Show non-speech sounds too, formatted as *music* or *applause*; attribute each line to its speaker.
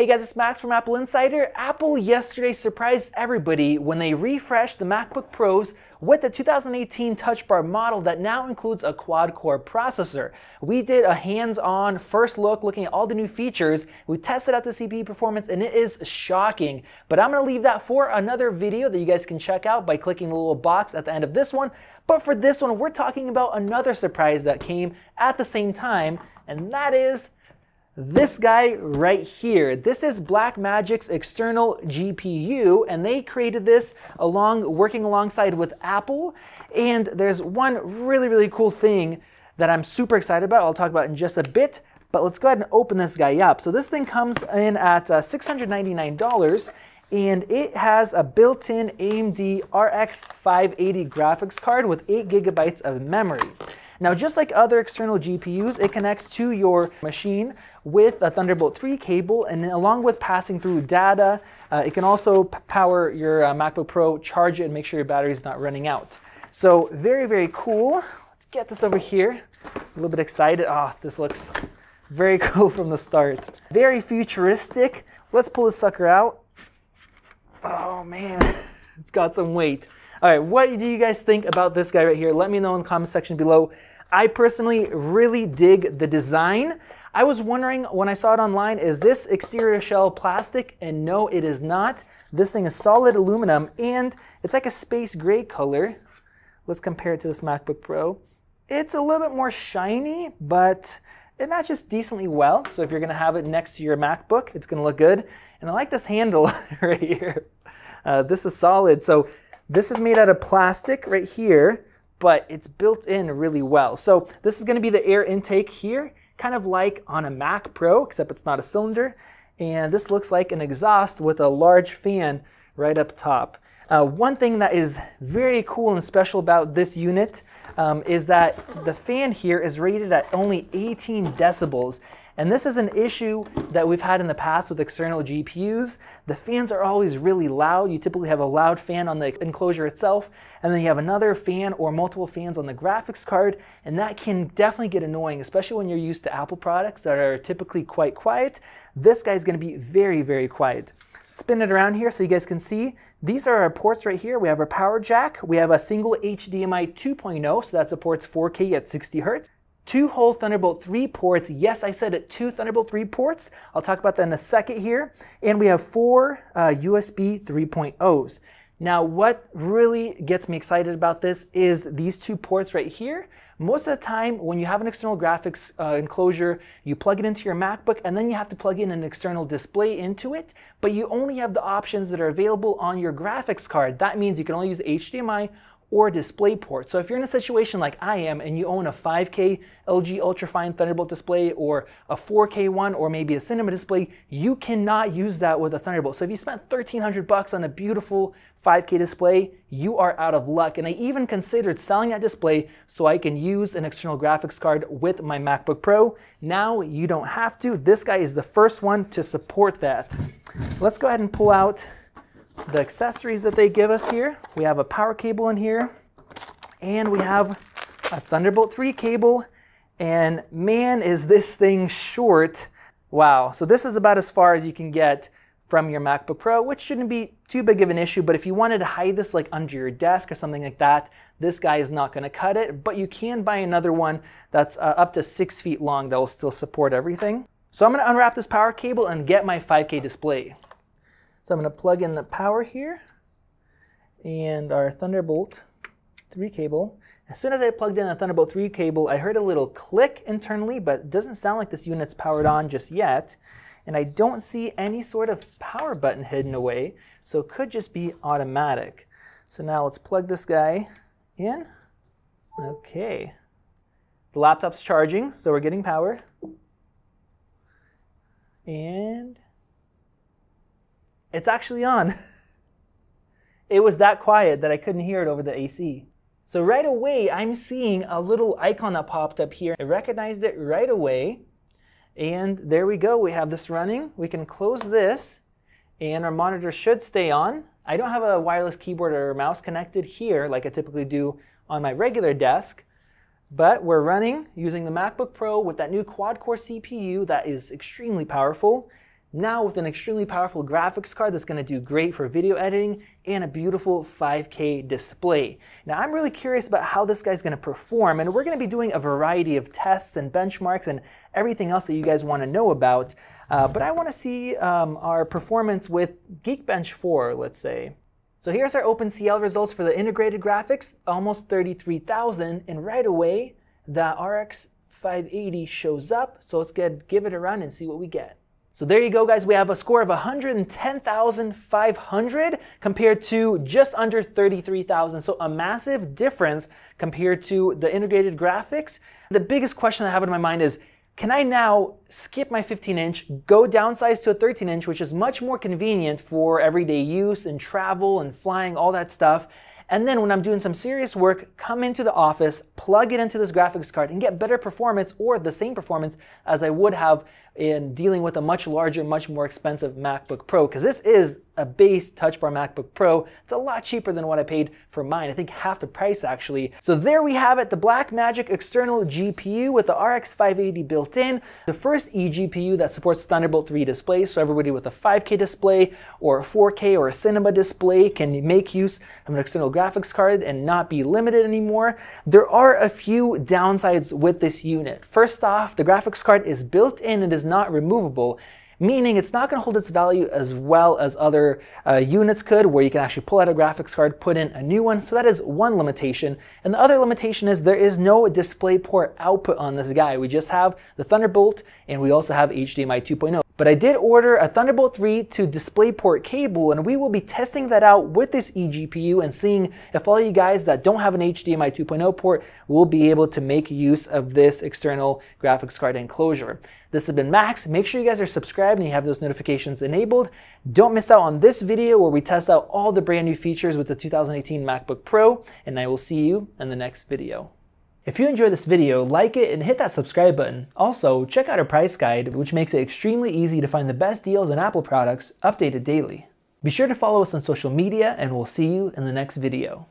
Speaker 1: Hey guys, it's Max from Apple Insider. Apple yesterday surprised everybody when they refreshed the MacBook Pros with the 2018 Touch Bar model that now includes a quad-core processor. We did a hands-on first look looking at all the new features. We tested out the CPU performance and it is shocking. But I'm gonna leave that for another video that you guys can check out by clicking the little box at the end of this one. But for this one, we're talking about another surprise that came at the same time, and that is this guy right here. This is Blackmagic's external GPU, and they created this along working alongside with Apple. And there's one really, really cool thing that I'm super excited about. I'll talk about in just a bit. But let's go ahead and open this guy up. So this thing comes in at uh, $699 and it has a built-in AMD RX 580 graphics card with 8 gigabytes of memory. Now, just like other external GPUs, it connects to your machine with a Thunderbolt 3 cable, and along with passing through data, uh, it can also power your uh, MacBook Pro, charge it, and make sure your battery is not running out. So very, very cool. Let's get this over here. A little bit excited. Ah, oh, this looks very *laughs* cool from the start. Very futuristic. Let's pull this sucker out. Oh man, *laughs* it's got some weight. All right, what do you guys think about this guy right here? Let me know in the comment section below. I personally really dig the design. I was wondering when I saw it online, is this exterior shell plastic? And no, it is not. This thing is solid aluminum and it's like a space gray color. Let's compare it to this MacBook Pro. It's a little bit more shiny, but it matches decently well. So if you're gonna have it next to your MacBook, it's gonna look good. And I like this handle *laughs* right here. Uh, this is solid. So this is made out of plastic right here, but it's built in really well. So this is gonna be the air intake here, kind of like on a Mac Pro, except it's not a cylinder. And this looks like an exhaust with a large fan right up top. Uh, one thing that is very cool and special about this unit um, is that the fan here is rated at only 18 decibels. And this is an issue that we've had in the past with external GPUs. The fans are always really loud. You typically have a loud fan on the enclosure itself, and then you have another fan or multiple fans on the graphics card, and that can definitely get annoying, especially when you're used to Apple products that are typically quite quiet. This guy's gonna be very, very quiet. Spin it around here so you guys can see. These are our ports right here. We have our power jack. We have a single HDMI 2.0, so that supports 4K at 60 hertz two whole Thunderbolt 3 ports. Yes, I said it, two Thunderbolt 3 ports. I'll talk about that in a second here. And we have four uh, USB 3.0s. Now, what really gets me excited about this is these two ports right here. Most of the time, when you have an external graphics uh, enclosure, you plug it into your MacBook and then you have to plug in an external display into it, but you only have the options that are available on your graphics card. That means you can only use HDMI or DisplayPort. So if you're in a situation like I am and you own a 5K LG Ultrafine Thunderbolt display or a 4K one or maybe a cinema display, you cannot use that with a Thunderbolt. So if you spent 1300 bucks on a beautiful 5K display, you are out of luck. And I even considered selling that display so I can use an external graphics card with my MacBook Pro. Now you don't have to. This guy is the first one to support that. Let's go ahead and pull out the accessories that they give us here. We have a power cable in here, and we have a Thunderbolt 3 cable, and man, is this thing short. Wow, so this is about as far as you can get from your MacBook Pro, which shouldn't be too big of an issue, but if you wanted to hide this like under your desk or something like that, this guy is not gonna cut it, but you can buy another one that's uh, up to six feet long that will still support everything. So I'm gonna unwrap this power cable and get my 5K display. So I'm going to plug in the power here and our Thunderbolt 3 cable. As soon as I plugged in the Thunderbolt 3 cable, I heard a little click internally, but it doesn't sound like this unit's powered on just yet. And I don't see any sort of power button hidden away, so it could just be automatic. So now let's plug this guy in. Okay. The laptop's charging, so we're getting power. And it's actually on. *laughs* it was that quiet that I couldn't hear it over the AC. So right away, I'm seeing a little icon that popped up here. I recognized it right away. And there we go, we have this running. We can close this and our monitor should stay on. I don't have a wireless keyboard or mouse connected here like I typically do on my regular desk, but we're running using the MacBook Pro with that new quad-core CPU that is extremely powerful now with an extremely powerful graphics card that's going to do great for video editing and a beautiful 5K display. Now I'm really curious about how this guy's going to perform and we're going to be doing a variety of tests and benchmarks and everything else that you guys want to know about. Uh, but I want to see um, our performance with Geekbench 4, let's say. So here's our OpenCL results for the integrated graphics, almost 33,000 and right away the RX 580 shows up. So let's get, give it a run and see what we get. So there you go, guys. We have a score of 110,500 compared to just under 33,000. So a massive difference compared to the integrated graphics. The biggest question I have in my mind is, can I now skip my 15 inch, go downsize to a 13 inch, which is much more convenient for everyday use and travel and flying, all that stuff, and then when I'm doing some serious work, come into the office, plug it into this graphics card and get better performance or the same performance as I would have in dealing with a much larger, much more expensive MacBook Pro. Because this is a base Touch Bar MacBook Pro. It's a lot cheaper than what I paid for mine. I think half the price actually. So there we have it, the Blackmagic external GPU with the RX 580 built in. The first eGPU that supports Thunderbolt 3 displays. So everybody with a 5K display or a 4K or a cinema display can make use of an external graphics card and not be limited anymore. There are a few downsides with this unit. First off, the graphics card is built in, it is not removable meaning it's not going to hold its value as well as other uh, units could, where you can actually pull out a graphics card, put in a new one. So that is one limitation. And the other limitation is there is no DisplayPort output on this guy. We just have the Thunderbolt, and we also have HDMI 2.0. But I did order a Thunderbolt 3 to DisplayPort cable, and we will be testing that out with this eGPU and seeing if all you guys that don't have an HDMI 2.0 port will be able to make use of this external graphics card enclosure. This has been Max. Make sure you guys are subscribed and you have those notifications enabled. Don't miss out on this video where we test out all the brand new features with the 2018 MacBook Pro, and I will see you in the next video. If you enjoyed this video, like it and hit that subscribe button. Also, check out our price guide, which makes it extremely easy to find the best deals on Apple products updated daily. Be sure to follow us on social media and we'll see you in the next video.